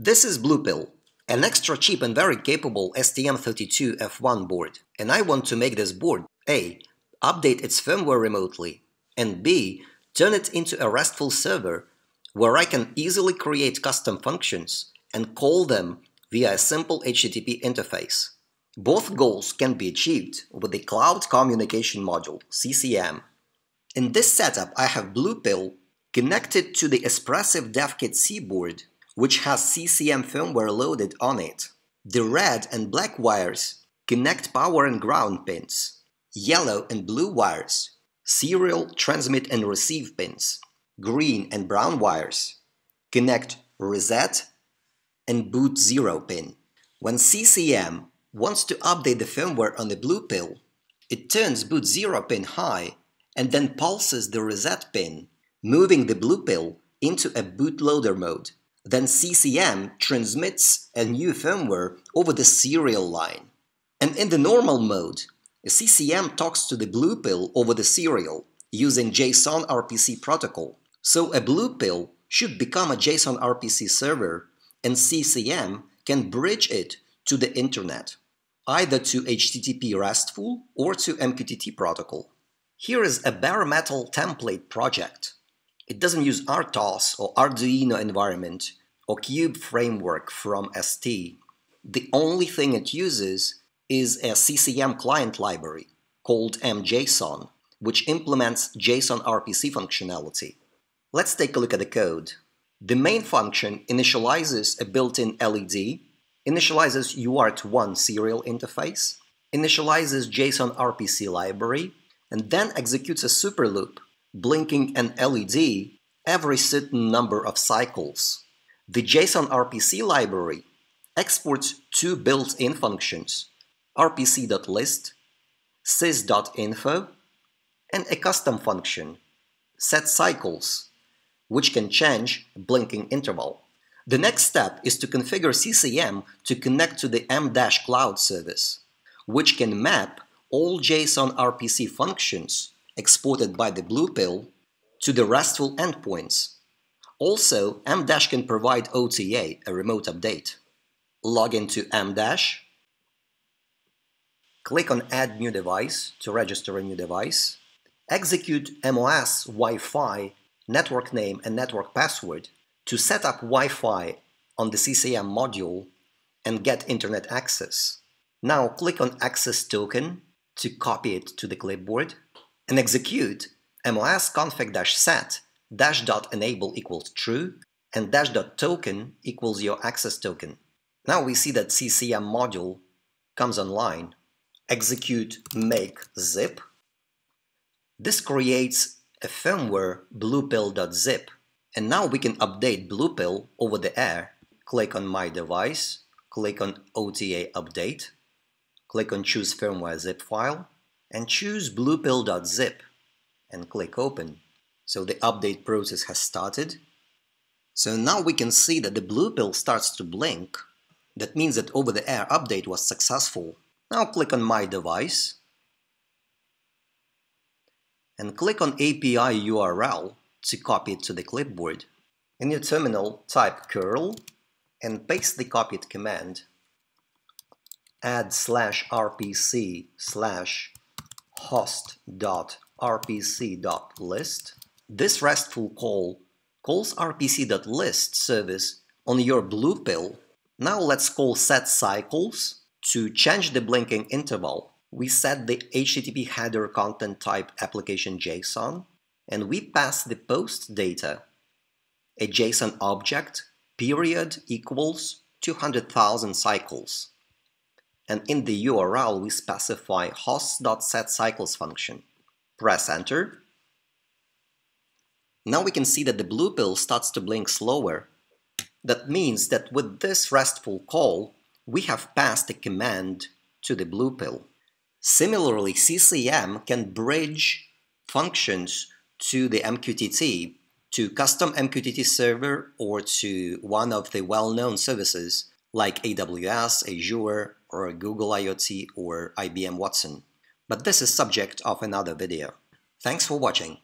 This is Bluepill, an extra cheap and very capable STM32F1 board, and I want to make this board A. Update its firmware remotely, and B. Turn it into a RESTful server where I can easily create custom functions and call them via a simple HTTP interface. Both goals can be achieved with the Cloud Communication Module, CCM. In this setup, I have Bluepill connected to the Espressif DevKit C board, which has CCM firmware loaded on it. The red and black wires connect power and ground pins. Yellow and blue wires serial transmit and receive pins. Green and brown wires connect reset and boot 0 pin. When CCM wants to update the firmware on the blue pill, it turns boot 0 pin high and then pulses the reset pin, moving the blue pill into a bootloader mode. Then CCM transmits a new firmware over the serial line. And in the normal mode, CCM talks to the blue pill over the serial using JSON RPC protocol. So a blue pill should become a JSON RPC server and CCM can bridge it to the internet, either to HTTP RESTful or to MQTT protocol. Here is a bare metal template project. It doesn't use RTOS or Arduino environment or Cube framework from ST. The only thing it uses is a CCM client library called mjson, which implements JSON RPC functionality. Let's take a look at the code. The main function initializes a built-in LED, initializes UART1 serial interface, initializes JSON RPC library, and then executes a super loop, blinking an LED every certain number of cycles. The JSON RPC library exports two built-in functions, rpc.list, sys.info, and a custom function, setCycles, which can change blinking interval. The next step is to configure CCM to connect to the m-cloud service, which can map all JSON RPC functions exported by the blue pill to the RESTful endpoints. Also, m can provide OTA, a remote update. Log into m click on Add New Device to register a new device, execute MOS Wi-Fi network name and network password to set up Wi-Fi on the CCM module and get internet access. Now click on Access Token to copy it to the clipboard and execute mos config-set dash.enable equals true and dash.token equals your access token. Now we see that CCM module comes online. Execute make zip. This creates a firmware bluepill.zip. And now we can update Bluepill over the air. Click on My Device, click on OTA Update, click on Choose Firmware Zip File, and choose bluepill.zip and click Open. So the update process has started. So now we can see that the Bluepill starts to blink. That means that over-the-air update was successful. Now click on My Device, and click on API URL to copy it to the clipboard. In your terminal, type curl and paste the copied command add slash rpc slash host dot rpc dot list. This RESTful call calls rpc.list service on your blue pill. Now let's call setCycles to change the blinking interval we set the HTTP header content type application JSON, and we pass the post data, a JSON object, period equals 200,000 cycles. And in the URL, we specify host.setCycles function. Press enter. Now we can see that the blue pill starts to blink slower. That means that with this RESTful call, we have passed a command to the blue pill. Similarly, CCM can bridge functions to the MQTT, to custom MQTT server or to one of the well-known services like AWS, Azure, or Google IoT or IBM Watson. But this is subject of another video. Thanks for watching.